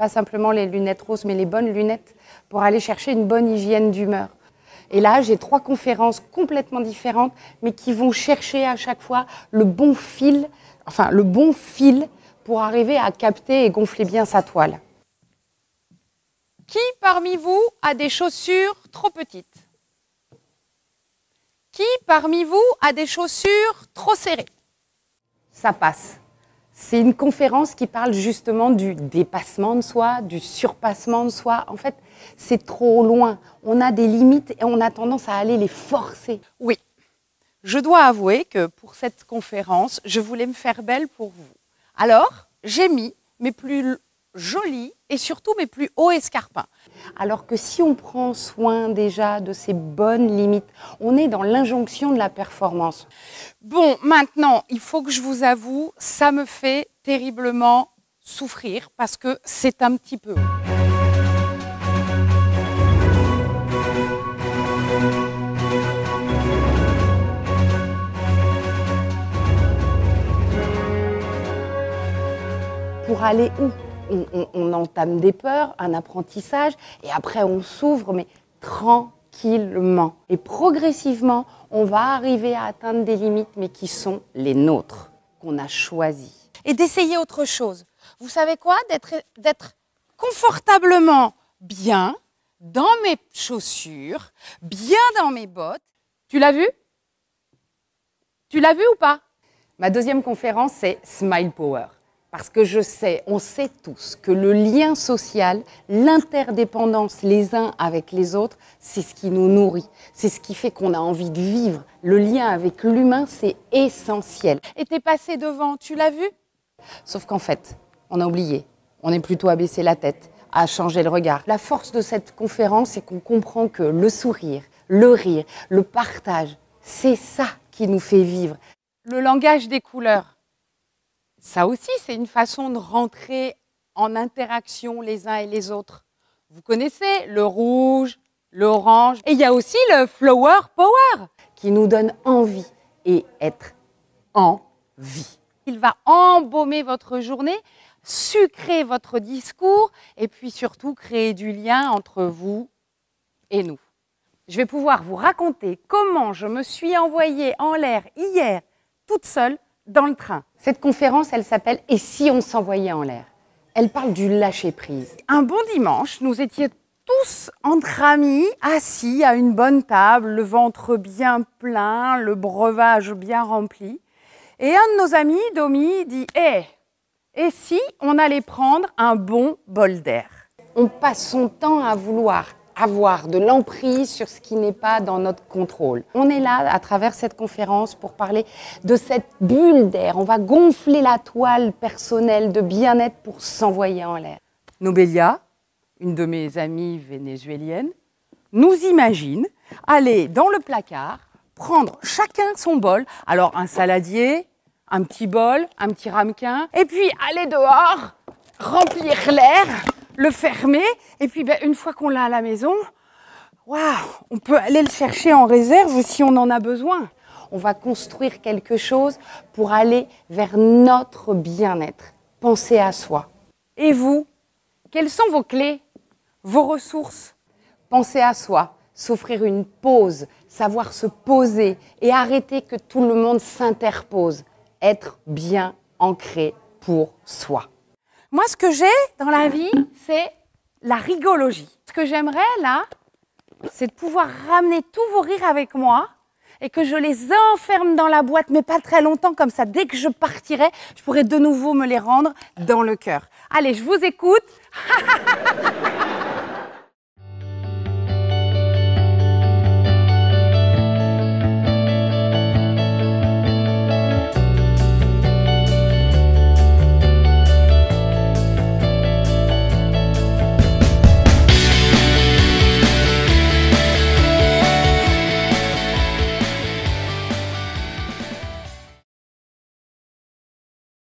pas simplement les lunettes roses, mais les bonnes lunettes, pour aller chercher une bonne hygiène d'humeur. Et là, j'ai trois conférences complètement différentes, mais qui vont chercher à chaque fois le bon fil, enfin le bon fil pour arriver à capter et gonfler bien sa toile. Qui parmi vous a des chaussures trop petites? Qui parmi vous a des chaussures trop serrées? Ça passe. C'est une conférence qui parle justement du dépassement de soi, du surpassement de soi. En fait, c'est trop loin. On a des limites et on a tendance à aller les forcer. Oui, je dois avouer que pour cette conférence, je voulais me faire belle pour vous. Alors, j'ai mis mes plus jolis et surtout mes plus hauts escarpins. Alors que si on prend soin déjà de ces bonnes limites, on est dans l'injonction de la performance. Bon, maintenant, il faut que je vous avoue, ça me fait terriblement souffrir parce que c'est un petit peu. Pour aller où? On, entame des peurs, un apprentissage, et après on s'ouvre, mais tranquillement. Et progressivement, on va arriver à atteindre des limites, mais qui sont les nôtres, qu'on a choisies. Et d'essayer autre chose. Vous savez quoi? D'être confortablement bien dans mes chaussures, bien dans mes bottes. Tu l'as vu? Tu l'as vu ou pas? Ma deuxième conférence, c'est Smile Power. Parce que je sais, on sait tous que le lien social, l'interdépendance les uns avec les autres, c'est ce qui nous nourrit. C'est ce qui fait qu'on a envie de vivre. Le lien avec l'humain, c'est essentiel. Et t'es passé devant, tu l'as vu? Sauf qu'en fait, on a oublié. On est plutôt à baisser la tête, à changer le regard. La force de cette conférence, c'est qu'on comprend que le sourire, le rire, le partage, c'est ça qui nous fait vivre. Le langage des couleurs ça aussi, c'est une façon de rentrer en interaction les uns et les autres. Vous connaissez le rouge, l'orange, et il y a aussi le flower power qui nous donne envie et être en vie. Il va embaumer votre journée, sucrer votre discours et puis surtout créer du lien entre vous et nous. Je vais pouvoir vous raconter comment je me suis envoyée en l'air hier toute seule dans le train. Cette conférence, elle s'appelle Et si on s'envoyait en l'air? Elle parle du lâcher-prise. Un bon dimanche, nous étions tous entre amis, assis à une bonne table, le ventre bien plein, le breuvage bien rempli. Et un de nos amis, Domi, dit Eh, et si on allait prendre un bon bol d'air? On passe son temps à vouloir avoir de l'emprise sur ce qui n'est pas dans notre contrôle. On est là à travers cette conférence pour parler de cette bulle d'air. On va gonfler la toile personnelle de bien-être pour s'envoyer en l'air. Nobelia, une de mes amies vénézuéliennes, nous imagine aller dans le placard, prendre chacun son bol, alors un saladier, un petit bol, un petit ramequin, et puis aller dehors, remplir l'air le fermer, et puis ben, une fois qu'on l'a à la maison, on peut aller le chercher en réserve si on en a besoin. On va construire quelque chose pour aller vers notre bien-être. Pensez à soi. Et vous, quelles sont vos clés, vos ressources? Pensez à soi, s'offrir une pause, savoir se poser et arrêter que tout le monde s'interpose. Être bien ancré pour soi. Moi, ce que j'ai dans la vie, c'est la rigologie. Ce que j'aimerais, là, c'est de pouvoir ramener tous vos rires avec moi et que je les enferme dans la boîte, mais pas très longtemps, comme ça, dès que je partirai, je pourrai de nouveau me les rendre dans le cœur. Allez, je vous écoute.